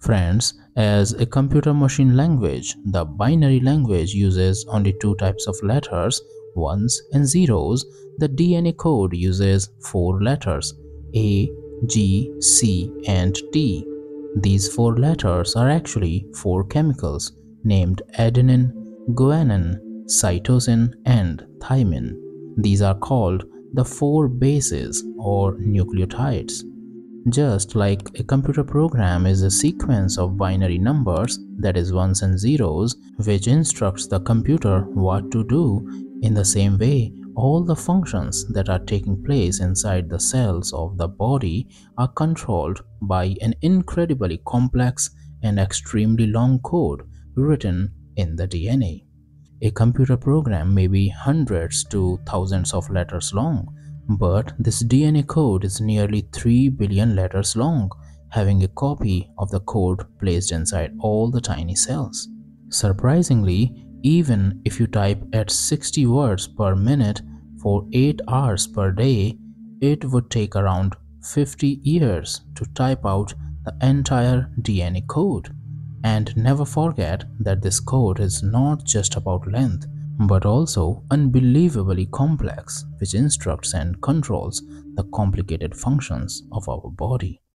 Friends, as a computer machine language, the binary language uses only two types of letters, ones and zeros. The DNA code uses four letters A, G, C, and T. These four letters are actually four chemicals named adenine, guanine, cytosine, and thymine. These are called the four bases or nucleotides. Just like a computer program is a sequence of binary numbers, that is ones and zeros, which instructs the computer what to do, in the same way, all the functions that are taking place inside the cells of the body are controlled by an incredibly complex and extremely long code written in the DNA. A computer program may be hundreds to thousands of letters long, but this DNA code is nearly 3 billion letters long, having a copy of the code placed inside all the tiny cells. Surprisingly, even if you type at 60 words per minute for 8 hours per day, it would take around 50 years to type out the entire DNA code. And never forget that this code is not just about length, but also unbelievably complex, which instructs and controls the complicated functions of our body.